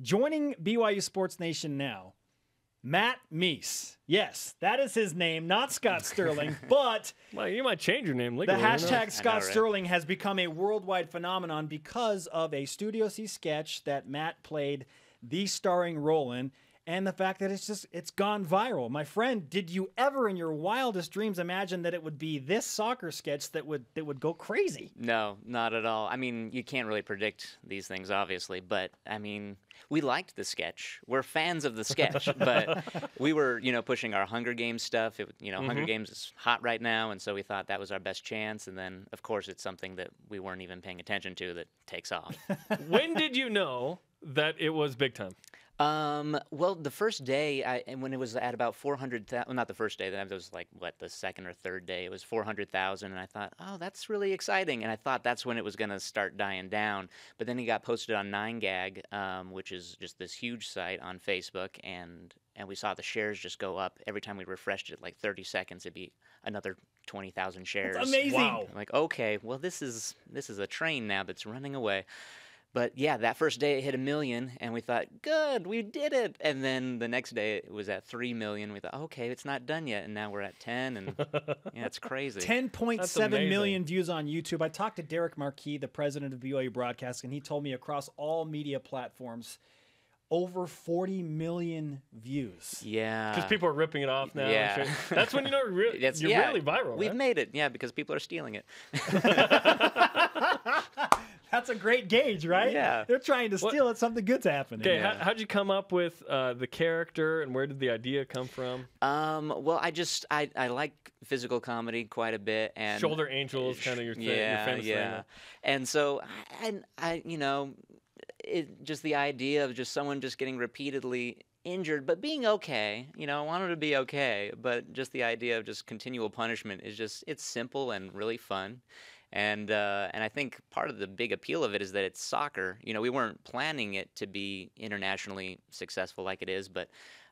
Joining BYU Sports Nation now, Matt Meese. Yes, that is his name, not Scott Sterling, but Well, you might change your name the legally. you know? hashtag Scott right? Sterling has become a worldwide phenomenon because of a Studio C sketch that Matt played the starring role in. And the fact that it's just it's gone viral. My friend, did you ever in your wildest dreams imagine that it would be this soccer sketch that would that would go crazy? No, not at all. I mean, you can't really predict these things, obviously, but I mean, we liked the sketch. We're fans of the sketch, but we were, you know, pushing our Hunger Games stuff. It, you know, Hunger mm-hmm. Games is hot right now, and so we thought that was our best chance. And then, of course, it's something that we weren't even paying attention to that takes off. when did you know that it was big time? Um, well, the first day, I, and when it was at about 400,000, well, not the first day, that was like, what, the second or third day, it was 400,000. And I thought, oh, that's really exciting. And I thought that's when it was going to start dying down. But then he got posted on 9gag, um, which is just this huge site on Facebook. And, and we saw the shares just go up. Every time we refreshed it, like 30 seconds, it'd be another 20,000 shares. It's amazing. Wow. I'm like, okay, well, this is this is a train now that's running away. But yeah, that first day it hit a million, and we thought, good, we did it. And then the next day it was at three million. We thought, okay, it's not done yet, and now we're at ten, and yeah, it's crazy. Ten point That's seven million amazing. views on YouTube. I talked to Derek Marquis, the president of BYU Broadcasting, and he told me across all media platforms, over 40 million views. Yeah, Because people are ripping it off now. yeah. That's when you know you're, re- It's- you're yeah, really viral. We've right? made it, yeah, because people are stealing it. That's a great gauge, right? Yeah. They're trying to steal it. Something good's happening. Okay, Yeah. how, how'd you come up with uh, the character and where did the idea come from? Um, well, I just I, I like physical comedy quite a bit, and Shoulder Angel is kind of your, thing, yeah, your yeah. thing. And so, and I, you know, it just the idea of just someone just getting repeatedly injured, but being okay. You know, I want them to be okay, but just the idea of just continual punishment is just it's simple and really fun. And uh, and I think part of the big appeal of it is that it's soccer. You know, we weren't planning it to be internationally successful like it is, but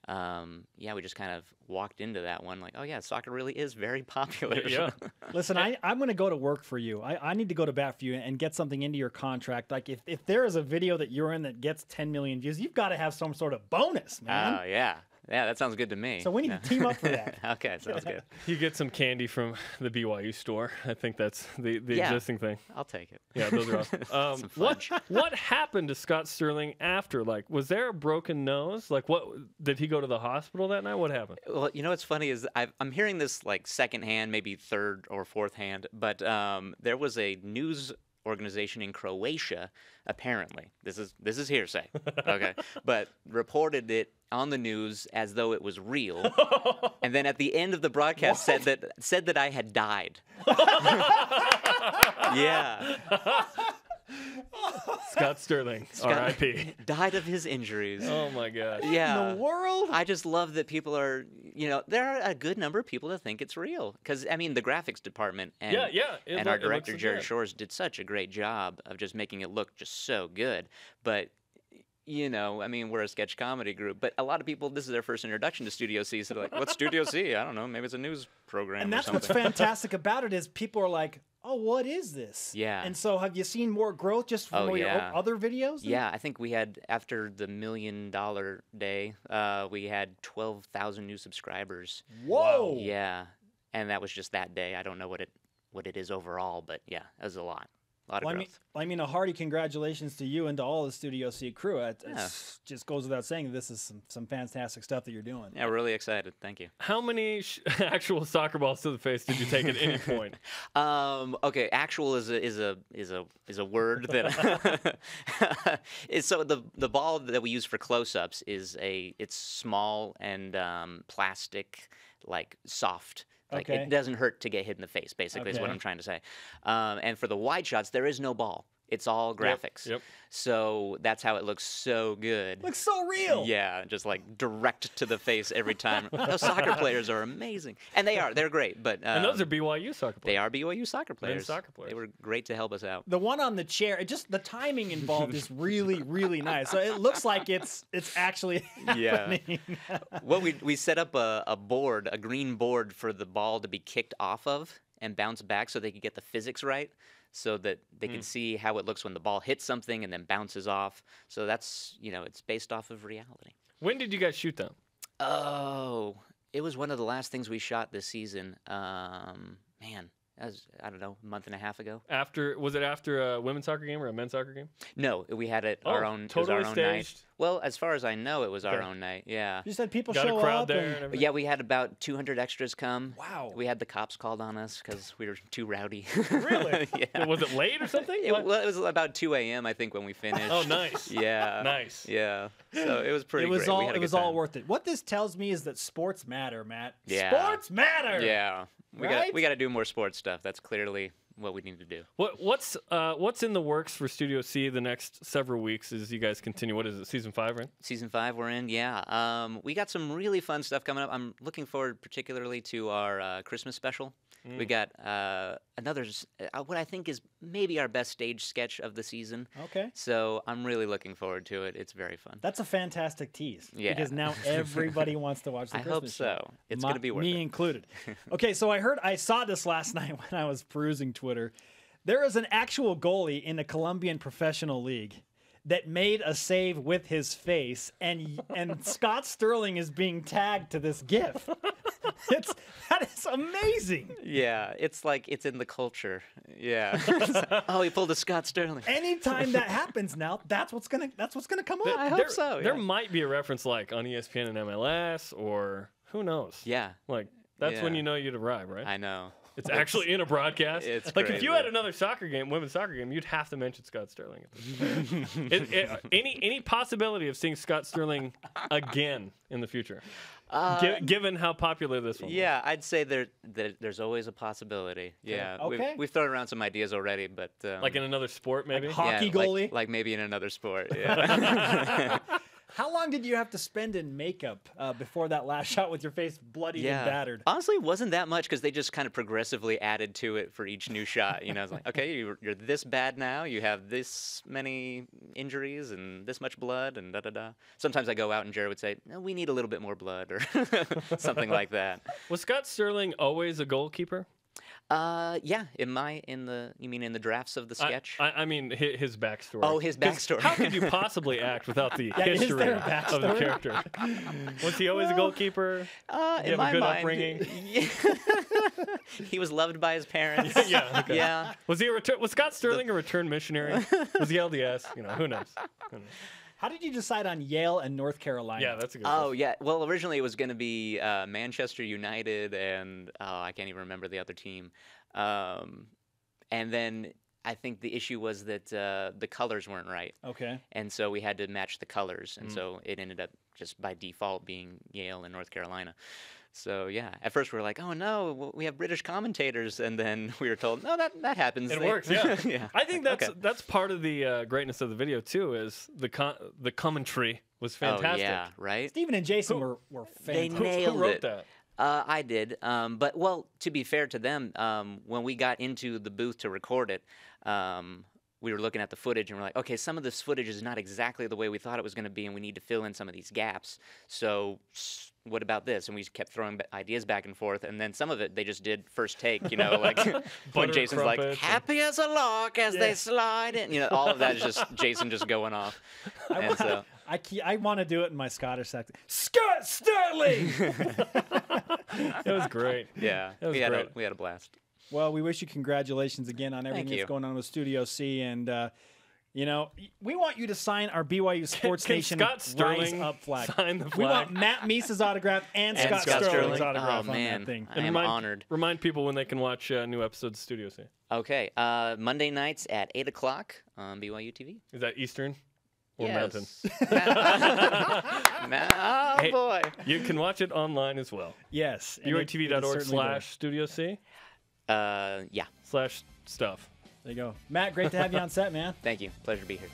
um, yeah, we just kind of walked into that one like, oh yeah, soccer really is very popular. Yeah. Listen, I, I'm going to go to work for you. I, I need to go to bat for you and get something into your contract. Like, if, if there is a video that you're in that gets 10 million views, you've got to have some sort of bonus, man. Oh yeah, yeah, that sounds good to me. so we need Yeah. to team up for that. okay, sounds good. You get some candy from the BYU store. I think that's the, the Yeah. existing thing. I'll take it. Yeah, those are awesome. Um, what what happened to Scott Sterling after? Like, was there a broken nose? Like, what did he go to the hospital that night? What happened? Well, you know what's funny is I've, I'm hearing this like secondhand, maybe third or fourth hand, but um, there was a news organization in Croatia, apparently. This is this is hearsay, okay, but reported it on the news as though it was real, and then at the end of the broadcast said that said that I had died. yeah, Scott Sterling, R.I.P. died of his injuries. Oh my god. yeah. The world? I just love that people are, you know, there are a good number of people that think it's real. Because I mean, the graphics department and Yeah, yeah, and our director Jared. Shores did such a great job of just making it look just so good. But you know, I mean, we're a sketch comedy group, but a lot of people, this is their first introduction to Studio C, so they're like, "What's Studio C? I don't know. Maybe it's a news program and or that's what's fantastic about it is people are like, oh, what is this? Yeah. And so have you seen more growth just from Oh, your yeah. other videos? then? Yeah, I think we had after the million dollar day, uh, we had twelve thousand new subscribers. Whoa. Yeah, and that was just that day. I don't know what it what it is overall, but yeah, it was a lot, a lot of Well, I mean, I mean, a hearty congratulations to you and to all the Studio C crew. It it's just goes without saying, this is some, some fantastic stuff that you're doing. yeah, we're really excited. Thank you. How many sh- actual soccer balls to the face did you take at any point? Um, okay, actual is a is a is a is a word that is so the the ball that we use for close ups is a it's small and um, plastic like soft. Like Okay. it doesn't hurt to get hit in the face. Basically, is what I'm trying to say. Um, and for the wide shots, there is no ball. It's all graphics. yep. So that's how it looks so good. Looks so real. Yeah, just like direct to the face every time. Those soccer players are amazing, and they are. They're great. But um, And those are BYU soccer players. they are BYU soccer players. soccer players. They were great to help us out. The one on the chair, it just the timing involved is really, really nice. So it looks like it's it's actually Yeah. happening. Well, we we set up a, a board, a green board for the ball to be kicked off of and bounce back, so they could get the physics right. So that they can see how it looks when the ball hits something and then bounces off. So that's you know it's based off of reality. When did you guys shoot them? Oh, it was one of the last things we shot this season. Um, man, that was I don't know, a month and a half ago. After was it after a women's soccer game or a men's soccer game? No, we had it our Oh, own. it was totally our own night. Staged. Well, as far as I know, it was our Okay. own night. Yeah. You said people Got show a crowd up. there. and- And everything? yeah, we had about 200 extras come. Wow. We had the cops called on us because we were too rowdy. Really? yeah. Was it late or something? It, What? well, it was about 2 a.m. I think when we finished. Oh, nice. Yeah. Nice. Yeah. So it was pretty. it was great. We all had a it good was all time. worth it. What this tells me is that sports matter, Matt. Yeah. Sports matter. Yeah. We got Right? we got to do more sports stuff. That's clearly what we need to do. What what's uh what's in the works for Studio C the next several weeks as you guys continue? What is it? Season five, right? Season five, we're in. Yeah. Um, we got some really fun stuff coming up. I'm looking forward particularly to our uh, Christmas special. We Mm. got uh, another, uh, what I think is maybe our best stage sketch of the season. Okay. So I'm really looking forward to it. It's very fun. That's a fantastic tease. Yeah. Because now everybody wants to watch the I Christmas hope show. so. It's My- gonna be worth me it. included. okay, so I heard I saw this last night when I was perusing Twitter. There is an actual goalie in the Colombian Professional League that made a save with his face, and and Scott Sterling is being tagged to this GIF. it's that is amazing. Yeah, it's like it's in the culture. Yeah. oh, he pulled a Scott Sterling. Anytime that happens now, that's what's gonna that's what's gonna come up. I hope there, so, There might be a reference like on E ESPN and MLS or who knows? Yeah, Like that's when you know you'd arrive, right? I know. It's actually in a broadcast. it's like if you had another soccer game, women's soccer game, you'd have to mention Scott Sterling. At this point. it, it, any any possibility of seeing Scott Sterling again in the future, Gi- given how popular this one. was. Uh, Yeah, I'd say there, there there's always a possibility. Yeah. Okay. We've, we've thrown around some ideas already, but um, like in another sport, maybe. ho- hockey yeah, goalie? Like, like maybe in another sport. Yeah. How long did you have to spend in makeup uh, before that last shot with your face bloody yeah. and battered? Honestly, it wasn't that much because they just kind of progressively added to it for each new shot. You know, it's like, okay, you're, you're this bad now. You have this many injuries and this much blood and da da da. Sometimes I go out and Jared would say, no, we need a little bit more blood or something like that. Was Scott Sterling always a goalkeeper? Uh, yeah. In my in the you mean in the drafts of the sketch? I, I mean hi- his backstory. Oh, his backstory. How could you possibly act without the Yeah, is history there of the character? Was he always a goalkeeper? Uh, you in have a my good mind, upbringing? yeah. he was loved by his parents. Yeah. Okay. Yeah. Was he a return? Was Scott Sterling a return missionary? Was he LDS? You know, who knows? Who knows? How did you decide on Yale and North Carolina? Yeah, that's a good. Oh question. yeah. Well, originally it was going to be uh, Manchester United and oh, I can't even remember the other team. Um, and then I think the issue was that uh, the colors weren't right, Okay. and so we had to match the colors, Mm. and so it ended up just by default being Yale and North Carolina. So yeah, at first we were like, "Oh no, we have British commentators," and then we were told, "No, that that happens." It They- works, yeah. yeah. I think that's Okay. that's part of the uh, greatness of the video too. Is the con- the commentary was fantastic. Oh yeah, right. Stephen and Jason were, were They fantastic. Who, who wrote it. that? Uh, I did, um, but well, to be fair to them, um, when we got into the booth to record it, um, we were looking at the footage and we're like, okay, some of this footage is not exactly the way we thought it was going to be, and we need to fill in some of these gaps. So, what about this? And we kept throwing ideas back and forth, and then some of it they just did first take, you know, like when Jason's like, happy as a lark as Yeah. they slide in, you know, all of that is just Jason just going off, I, and so. I, I want to do it in my Scottish accent. Scott Sterling! It was great. Yeah, was we had a we had a blast. Well, we wish you congratulations again on everything that's going on with Studio C. And, uh, you know, we want you to sign our BYU Sports Can Nation Scott Rise Up flag. sign the We want Matt Meese's autograph and, And Scott, Scott Sterling's Sterling. autograph Oh, on man. that thing. I am remind, honored. Remind people when they can watch uh, new episodes of Studio C. Okay, uh, Monday nights at eight o'clock on BYU TV. Is that Eastern or Mountain? Ma- oh Hey, boy. You can watch it online as well. Yes. and it- it is UATV.org certainly slash Studio C Uh, yeah. slash stuff. there. There you go. Matt, great to have you on set, man. Thank you. Pleasure to be here.